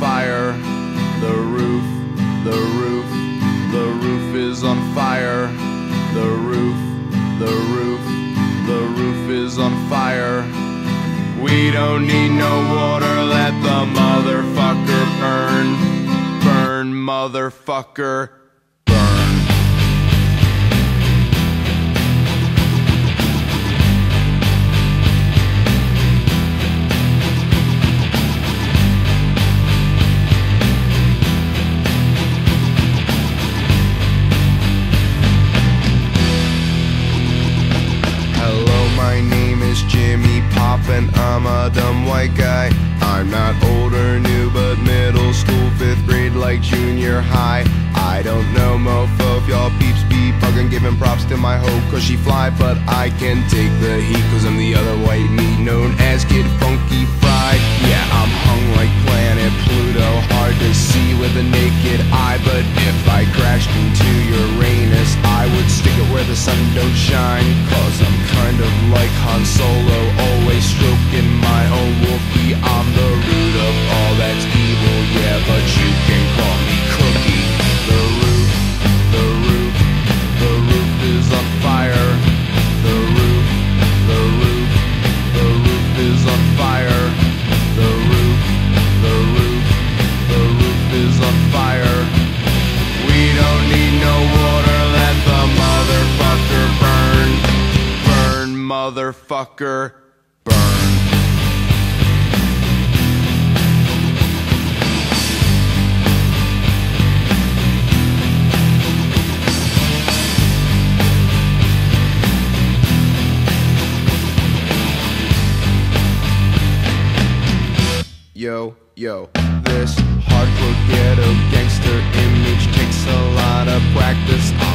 fire. The roof, the roof, the roof is on fire. The roof, the roof, the roof is on fire. We don't need no water, let the motherfucker burn. Burn, motherfucker, and I'm a dumb white guy. I'm not old or new, but middle school, fifth grade, like junior high. I don't know, mofo, if y'all peeps be bugging, giving props to my hoe, cause she fly, but I can take the heat, cause I'm the other white meat known as Kid Funky Fried. Yeah, I'm hung like planet Pluto, motherfucker, burn. Yo, yo, this hardcore ghetto gangster image takes a lot of practice.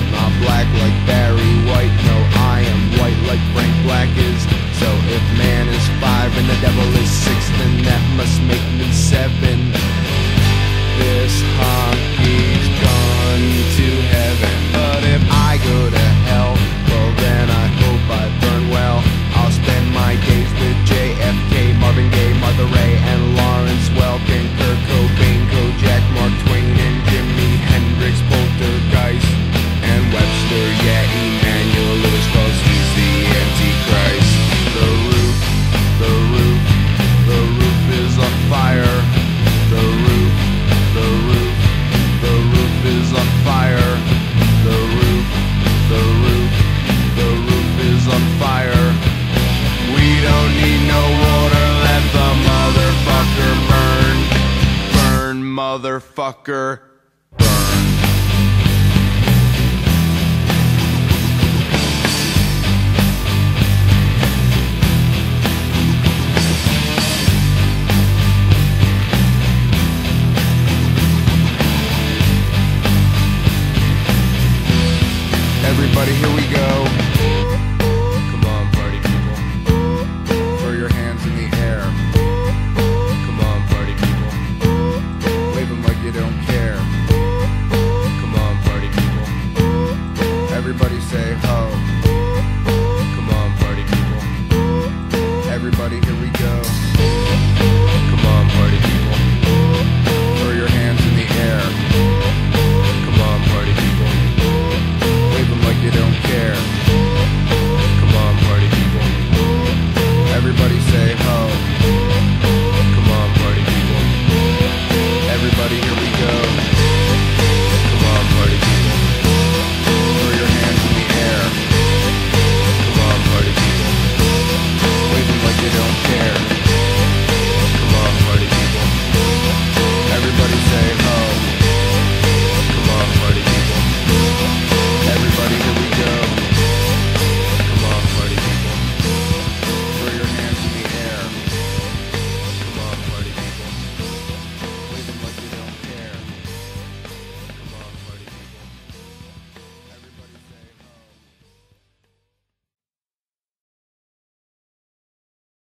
Motherfucker. Everybody, here we go.